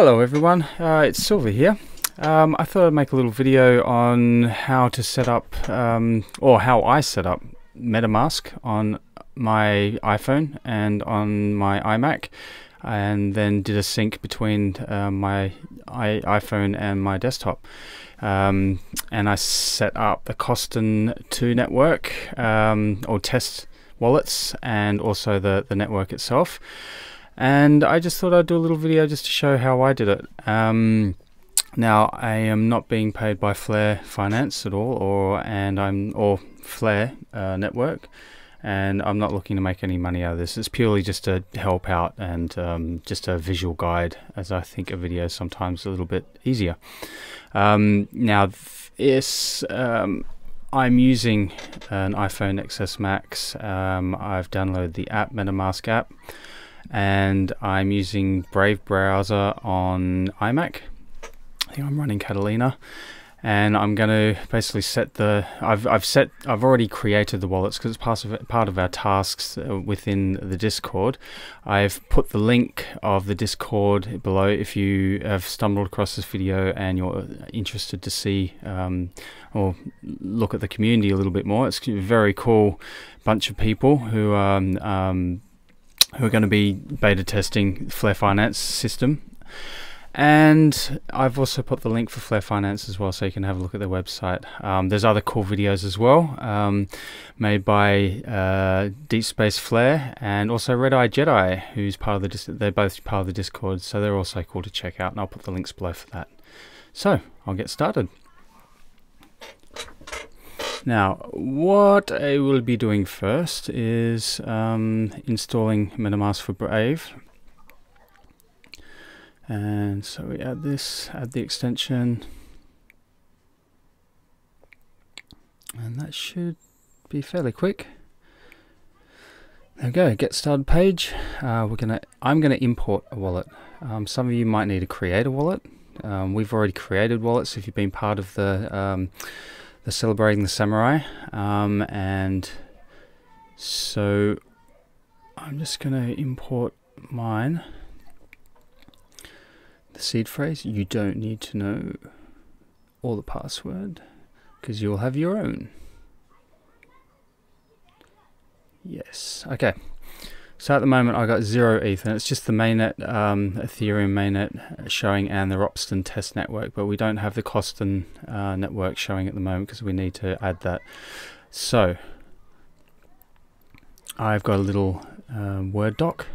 Hello everyone, uh, it's Silver here. Um, I thought I'd make a little video on how to set up, um, or how I set up MetaMask on my iPhone and on my iMac, and then did a sync between uh, my I iPhone and my desktop. Um, and I set up the Coston 2 network, um, or test wallets, and also the, the network itself and I just thought I'd do a little video just to show how I did it. Um, now I am not being paid by Flare Finance at all, or and I'm or Flare uh, Network, and I'm not looking to make any money out of this. It's purely just to help out and um, just a visual guide, as I think a video is sometimes a little bit easier. Um, now, this. Um, I'm using an iPhone XS Max. Um, I've downloaded the app, MetaMask app and I'm using Brave browser on iMac. I think I'm running Catalina. And I'm going to basically set the I've, I've set I've already created the wallets because it's part of part of our tasks uh, within the discord. I've put the link of the discord below if you have stumbled across this video and you're interested to see um, or look at the community a little bit more. It's a very cool bunch of people who um, um, who are going to be beta testing Flare Finance system. And I've also put the link for Flare Finance as well, so you can have a look at their website. Um, there's other cool videos as well, um, made by uh, Deep Space Flare and also Red Eye Jedi, who's part of the. they're both part of the Discord, so they're also cool to check out. And I'll put the links below for that. So I'll get started. Now, what I will be doing first is um, installing MetaMask for Brave. And so we add this, add the extension. And that should be fairly quick. There we go, get started page. Uh, we're gonna, I'm gonna import a wallet. Um, some of you might need to create a wallet. Um, we've already created wallets if you've been part of the um, the celebrating the samurai um, and so I'm just going to import mine. The seed phrase you don't need to know all the password because you'll have your own. Yes okay so at the moment I got zero ETH, and it's just the mainnet, um, Ethereum mainnet showing and the Ropsten test network, but we don't have the Coston uh, network showing at the moment because we need to add that. So I've got a little um, Word doc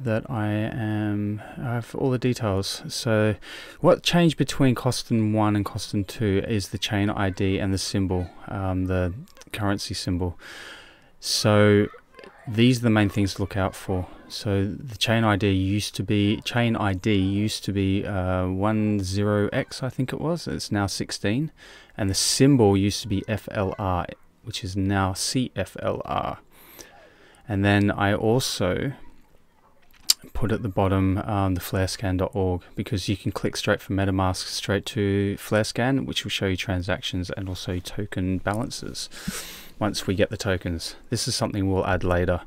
that I am I have all the details. So what changed between Coston 1 and Coston 2 is the chain ID and the symbol, um, the currency symbol. So these are the main things to look out for. So the chain ID used to be chain ID used to be uh, 10x I think it was. It's now 16, and the symbol used to be FLR, which is now CFLR. And then I also put at the bottom um, the flarescan.org because you can click straight from MetaMask straight to Flarescan, which will show you transactions and also token balances once we get the tokens. This is something we'll add later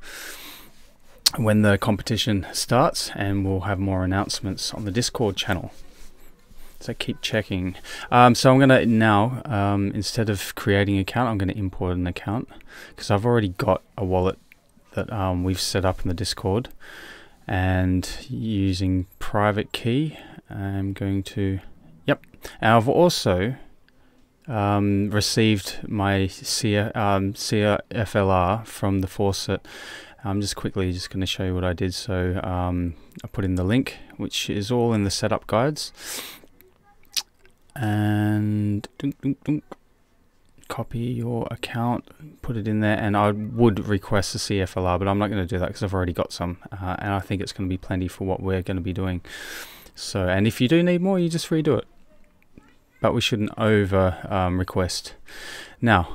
when the competition starts and we'll have more announcements on the Discord channel. So keep checking. Um, so I'm going to now, um, instead of creating an account, I'm going to import an account because I've already got a wallet that um, we've set up in the Discord and using private key, I'm going to, yep. And I've also um, received my C um, from the faucet. I'm just quickly just going to show you what I did. So um, I put in the link, which is all in the setup guides. And dunk, dunk, dunk, copy your account, put it in there, and I would request a CFLR, but I'm not going to do that because I've already got some, uh, and I think it's going to be plenty for what we're going to be doing. So, and if you do need more, you just redo it but we shouldn't over um, request. Now,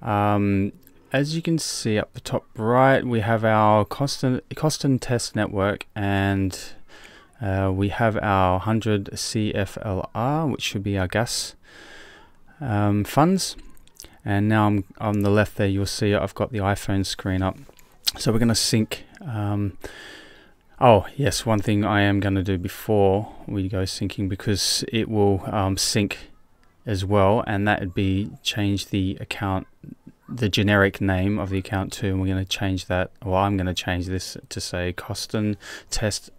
um, as you can see up the top right, we have our Coston, cost and test network and uh, we have our 100 CFLR, which should be our gas um, funds. And now I'm on the left there, you'll see I've got the iPhone screen up. So we're going to sync um, Oh yes, one thing I am going to do before we go syncing because it will um, sync as well, and that would be change the account, the generic name of the account to, and we're going to change that. Well, I'm going to change this to say Coston Test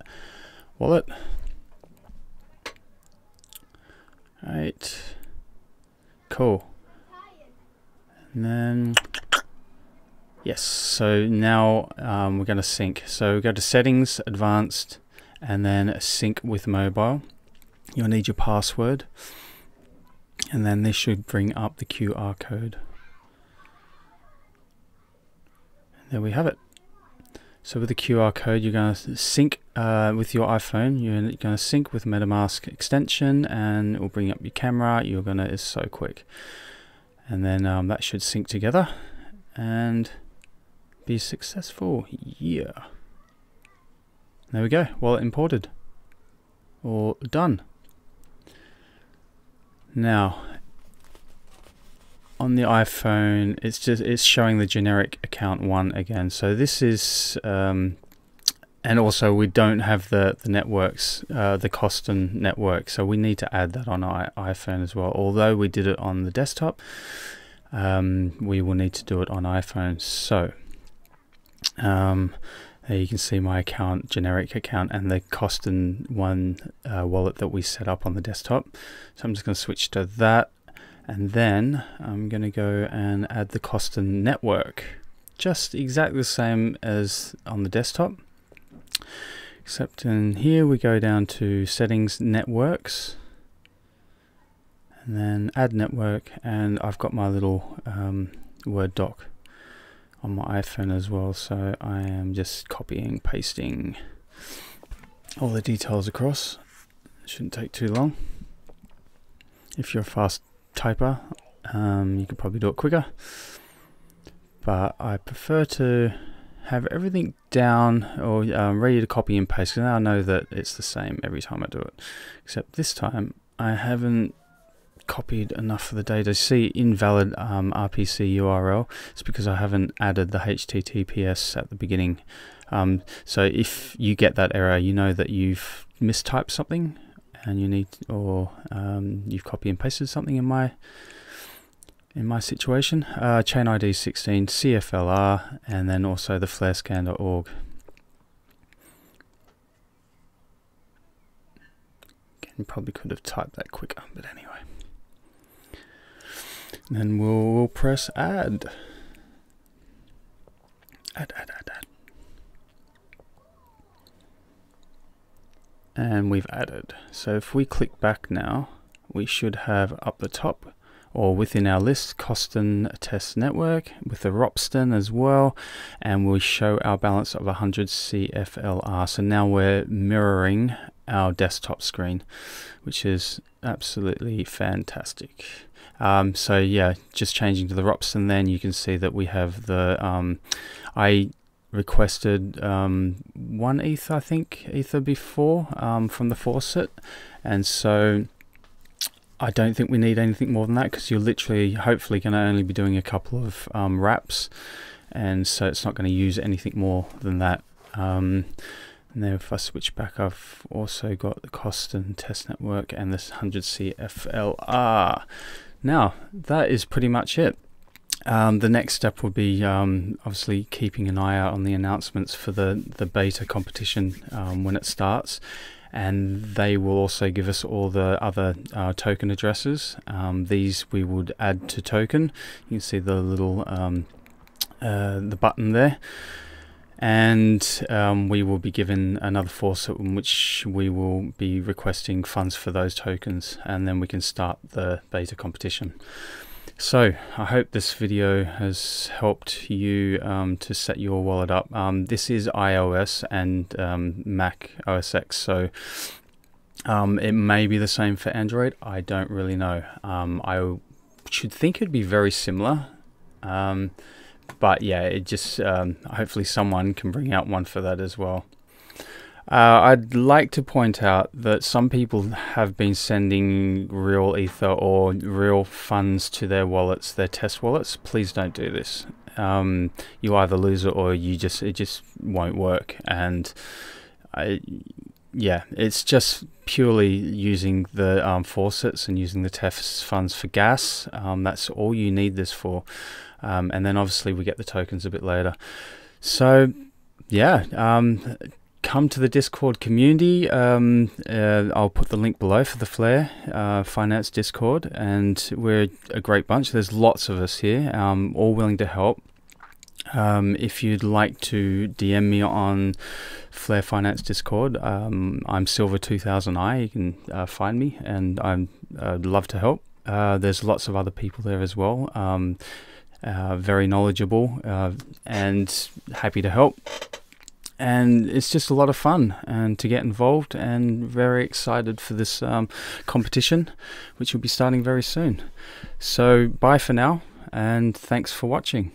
Wallet. Right, cool. And then Yes, so now um, we're going to sync. So go to settings, advanced, and then sync with mobile. You'll need your password, and then this should bring up the QR code. There we have it. So with the QR code, you're going to sync uh, with your iPhone. You're going to sync with MetaMask extension, and it will bring up your camera. You're going to, it's so quick. And then um, that should sync together. And be successful. Yeah. There we go. Wallet imported. Or done. Now, on the iPhone, it's just it's showing the generic account one again. So this is, um, and also we don't have the the networks, uh, the Coston network. So we need to add that on our iPhone as well. Although we did it on the desktop, um, we will need to do it on iPhone. So um, there you can see my account, generic account, and the Coston one uh, wallet that we set up on the desktop. So I'm just going to switch to that, and then I'm going to go and add the Coston network. Just exactly the same as on the desktop, except in here we go down to settings, networks, and then add network, and I've got my little um, Word doc on my iPhone as well so I am just copying pasting all the details across. Shouldn't take too long. If you're a fast typer um, you could probably do it quicker. But I prefer to have everything down or um, ready to copy and paste because now I know that it's the same every time I do it. Except this time I haven't copied enough of the data. See invalid um, RPC URL. It's because I haven't added the HTTPS at the beginning. Um, so if you get that error, you know that you've mistyped something and you need, or um, you've copy and pasted something in my in my situation. Uh, chain ID 16 CFLR and then also the flarescan.org. Probably could have typed that quicker, but anyway. Then we'll, we'll press add. Add, add, add, add. And we've added. So if we click back now, we should have up the top or within our list Coston test network with the Ropsten as well and we show our balance of 100 CFLR so now we're mirroring our desktop screen which is absolutely fantastic um, so yeah, just changing to the Ropsten then you can see that we have the, um, I requested um, one ETH I think, Ether before um, from the faucet and so I don't think we need anything more than that because you're literally hopefully going to only be doing a couple of um, wraps and so it's not going to use anything more than that. Um, and then if I switch back, I've also got the Coston test network and this 100 CFLR. Now, that is pretty much it. Um, the next step will be um, obviously keeping an eye out on the announcements for the, the beta competition um, when it starts. And they will also give us all the other uh, token addresses. Um, these we would add to token. You can see the little um, uh, the button there and um, we will be given another faucet which we will be requesting funds for those tokens and then we can start the beta competition. So I hope this video has helped you um, to set your wallet up. Um, this is iOS and um, Mac OS X so um, it may be the same for Android. I don't really know. Um, I should think it'd be very similar but yeah, it just um, hopefully someone can bring out one for that as well. Uh, I'd like to point out that some people have been sending real ether or real funds to their wallets, their test wallets. Please don't do this. Um, you either lose it or you just it just won't work. And I, yeah, it's just purely using the um, faucets and using the test funds for gas. Um, that's all you need this for. Um, and then obviously we get the tokens a bit later. So, yeah, um, come to the Discord community. Um, uh, I'll put the link below for the Flare uh, Finance Discord, and we're a great bunch. There's lots of us here, um, all willing to help. Um, if you'd like to DM me on Flare Finance Discord, um, I'm Silver2000i. You can uh, find me, and I'm, I'd love to help. Uh, there's lots of other people there as well. Uh, very knowledgeable uh, and happy to help. And it's just a lot of fun and to get involved and very excited for this um, competition which will be starting very soon. So bye for now and thanks for watching